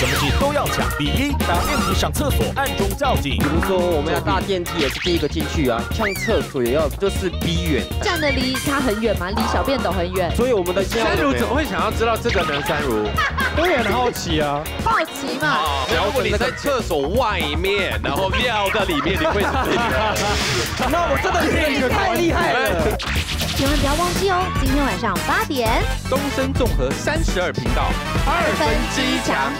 什么事都要抢第一。打电梯上厕所，暗中照镜。比如说，我们要搭电梯也是第一个进去啊，上厕所也要就是逼远。站的离他很远吗？离小便斗很远。所以我们的三如怎么会想要知道这个呢？三如，我也很好奇啊，好奇嘛。如果你在厕所外面，然后尿在里面，你会怎么？那我真的是得你太厉害了。千万不要忘记哦，今天晚上八点，东升综合三十二频道二分之一强。